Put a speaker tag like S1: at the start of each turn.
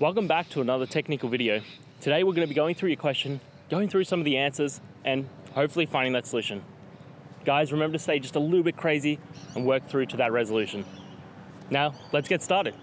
S1: Welcome back to another technical video. Today we're going to be going through your question, going through some of the answers, and hopefully finding that solution. Guys, remember to stay just a little bit crazy and work through to that resolution. Now, let's get started.